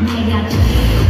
Negative,